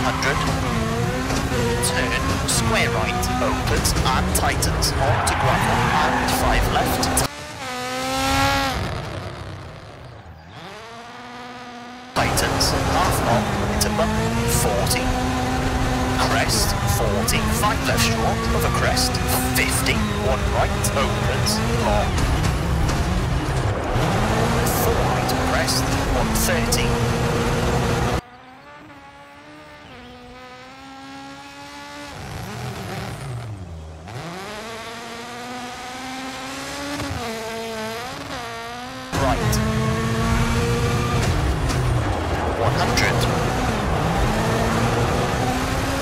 go 100. Turn, square right, opens and tightens onto gravel and 5 left. Tightens, half long, into bump, 40. Crest, 40, 5 left short a crest, 50, 1 right, opens, long. 4 right crest, 130. 100.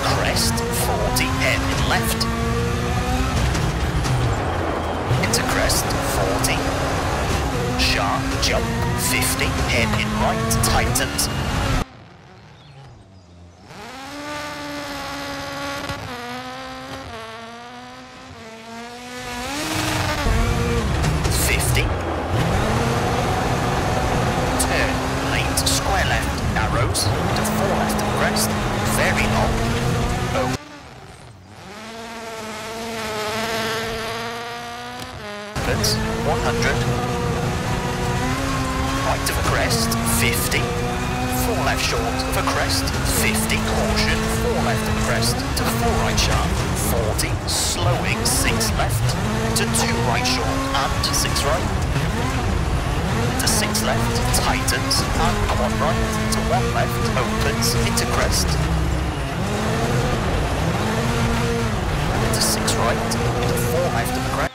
Crest, 40, head in left. Into crest, 40. Sharp, jump, 50, head in right, tightens. Right short, and six right. To six left, tightens, and one right, to one left, opens, into crest. And into six right, into four left of the crest.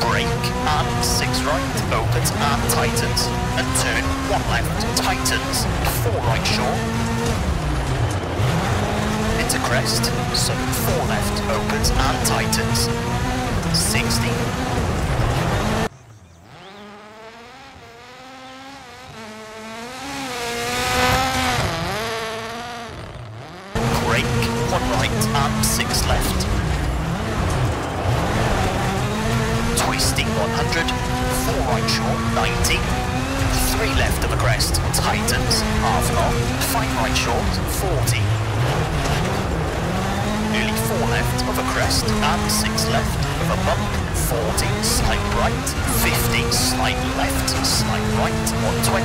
Brake, and six right, opens and tightens, and turn one left, tightens, four right short, into crest, so four left opens and tightens. 60. Brake, one right and six left. Twisting 100, four right short, 90. Three left of a crest, tightens, half long, five right short, 40 nearly four left of a crest and six left of a bump, 40, slight right, 50, slight left, slight right, 120,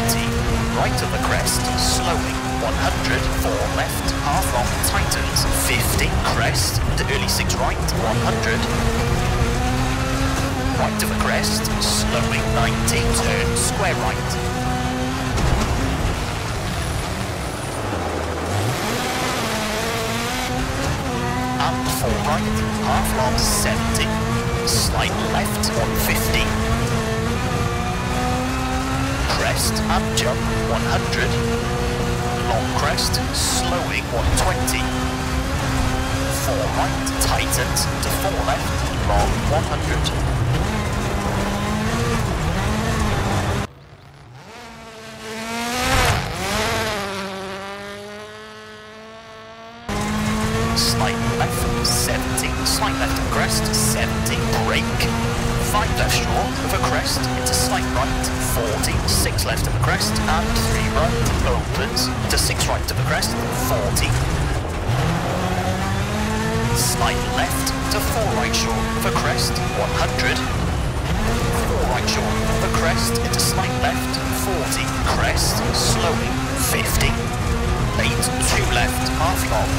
right of the crest, slowing, 100, four left, half long, tightens, 50, crest, early six right, 100, right of a crest, slowing, 90, turn, square right, and four right, half long 70, slight left 150, crest up jump 100, long crest, slowing 120, four right, tightens to four left, long 100. Crest, and 3 right, opens, to 6 right to a crest, 40, slight left, to 4 right short for crest, 100, 4 right short for crest, into slight left, 40, crest, slowing, 50, 8, 2 left, half long,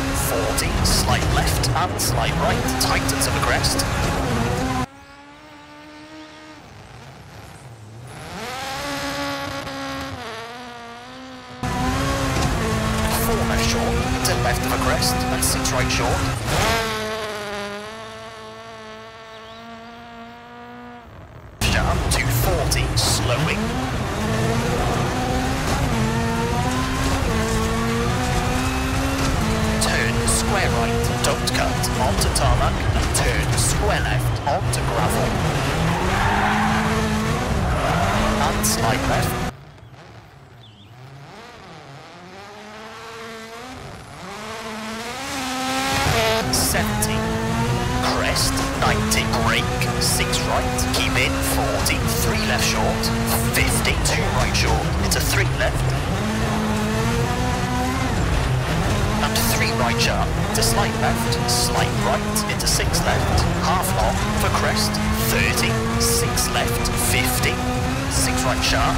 40, slight left and slight right, tightens of a crest. Four left short, to left of a crest, and six right short. Sharp, 240, sharp, to slight left, slight right, into six left, half long for crest, 30, six left, 50, six right sharp,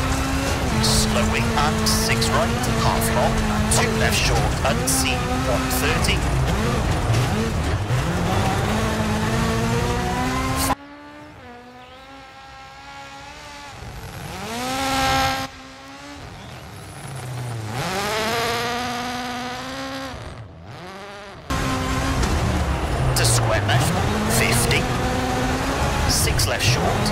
slowing and six right, half long, two left short, unseen, 130, to square left, 50, 6 left short,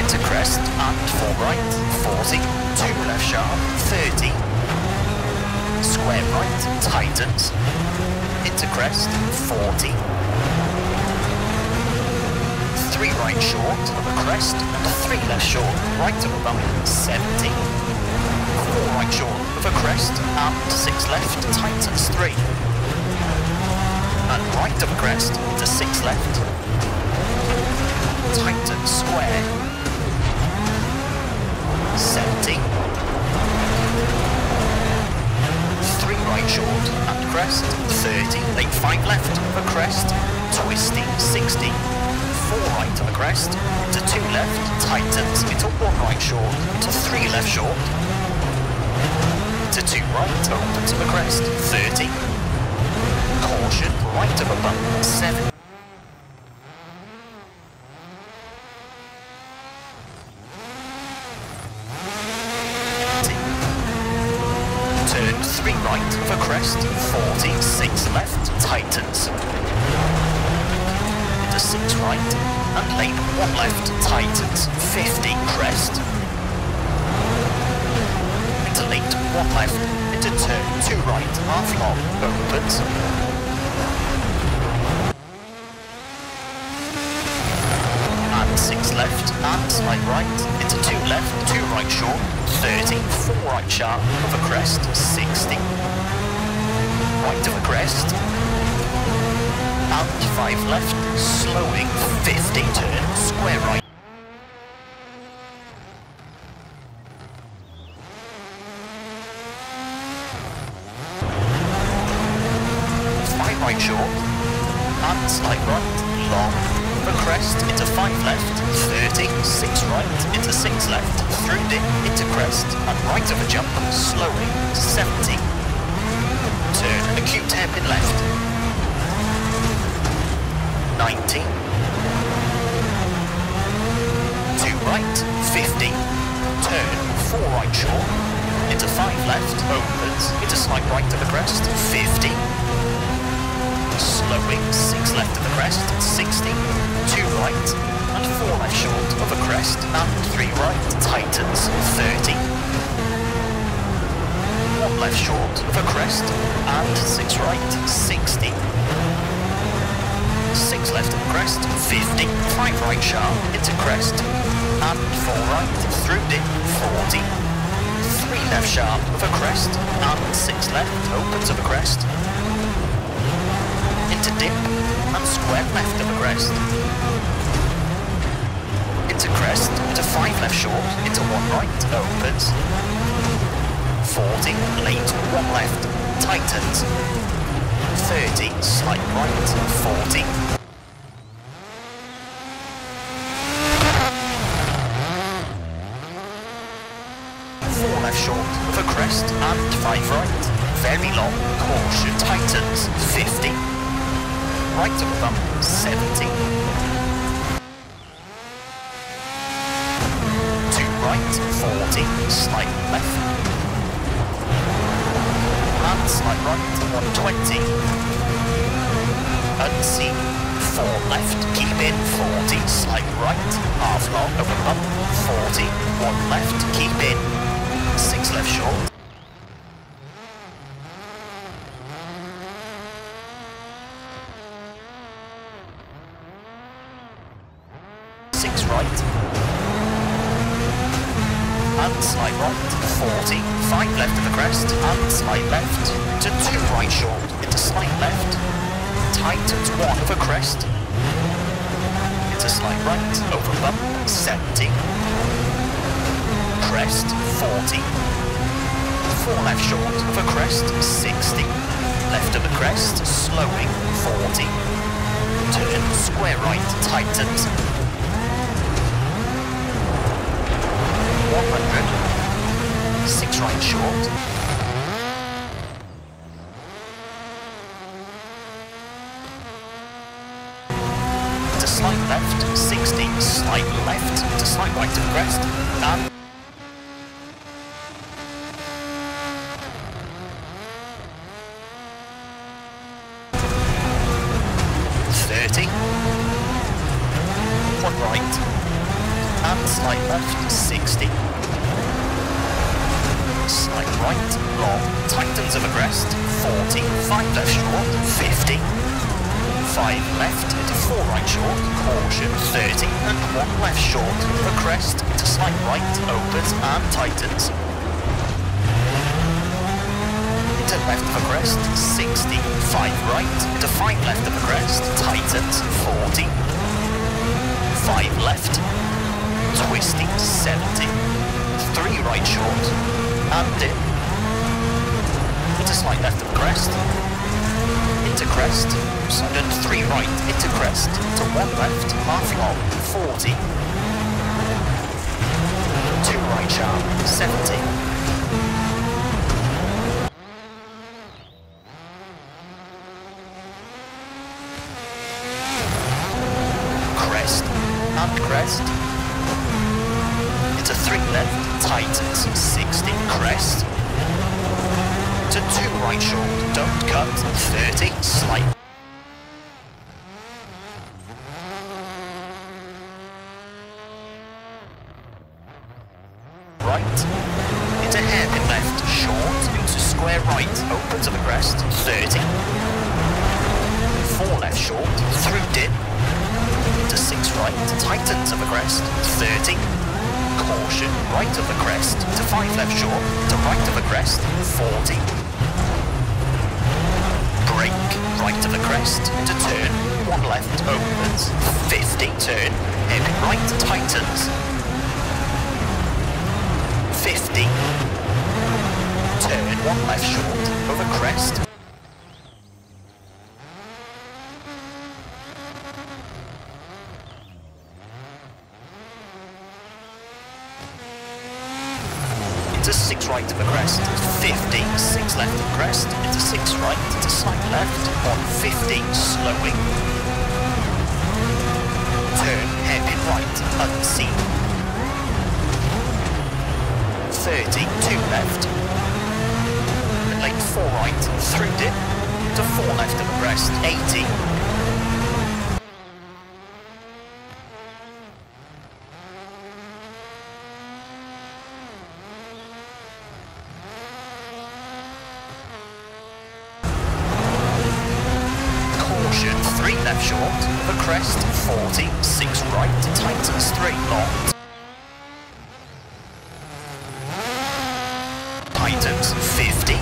into crest and 4 right, 40, 2 left sharp, 30, square right, tightens, into crest, 40, 3 right short. Crest. And 3 left short, right of a bump, 70, 4 right short. Of a crest. And 6 left, tightens 3 and right of crest to 6 left. Tighten square. 70. 3 right short and crest. 30. Late 5 left a crest. Twisting 60. 4 right of a crest. To 2 left. Tightens into 1 right short. To 3 left short. To 2 right of a crest. 30 caution, right of a bump, 7. Turn 3 right for crest, 40, 6 left, tightens. Into 6 right, and lane 1 left, tightens, 50, crest. Into lane 1 left, into turn 2 right, half long, opens. 6 left, and slight right, into 2 left, 2 right short, 30, 4 right sharp, of a crest, 60, right of a crest, and 5 left, slowing, 50, turn, square right. Acute hairpin left. 90. 2 right, 50. Turn, 4 right short, into 5 left, opens, into slight right to the crest, 50 slowing, 6 left to the crest, 60, 2 right, and 4 left short of a crest, and 3 right, tightens, 30, 1 left short of a crest, and 6 right, 60, 6 left of crest, 50, 5 right sharp, into crest, and 4 right, through dip, 40, 3 left sharp of a crest, and 6 left, opens of a crest, into dip and square left of a crest. Into crest, into 5 left short, into 1 right, opens. 40, late, 1 left, tightens. 30, slight right, 40. Four left short a crest and five right. Very long, caution, tightens, 50 right of bump, 70. Two right, 40, slight left. And right, 120. Unseen, four left, keep in, 40, slight right, half long a bump, 40, one left, keep in, six left short. six right. And slight right, 40, five left of the crest, and slight left, to two right short, into slight left, tight one of a crest, into to slight right, over bump, 70. Crest, 40. Four left short a crest, 60. Left of the crest, slowing, 40. Turn, square right, tightens. 100. Six right short. to slight left, 60, slight left, to slight right of crest, and thirty, one right, and slight left, sixty, slight right, long, tightens of a crest, five left short, fifty. 5 left into 4 right short, caution 30 and 1 left short. For crest into slight right, opens and tightens. Into left of a crest, 60, 5 right, into 5 left of a crest, tightens, 40. 5 left, twisting, 70. 3 right short, and dip. Into slight left of a crest, into crest, sudden 3 right, into crest, to 1 left, half long, 40. Right, into hairpin left, short, into square right, open to the crest, 30. Four left short, through dip, into six right, tighten to the crest, 30 caution, right of the crest, to 5 left short, to right of the crest, 40. Brake, right of the crest, to turn, 1 left opens, 50, turn, heavy right tightens, 50. Turn, 1 left short, over crest, into 6 right of the crest, 50, 6 left of crest, into 6 right, into slight left, 150, slowing. Turn, hairpin right, unseen. 30, 2 left. Late 4 right, through dip, to 4 left of the crest, 80. Caution, 3 left short, the crest, 40, 6 right, tightens 3 long. Tightens, 50.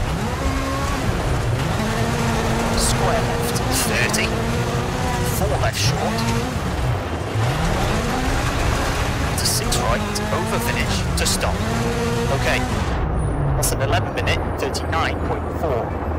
Square left, 30. 4 left short. To 6 right, over finish, to stop. Okay, that's an 11 minute 39.4.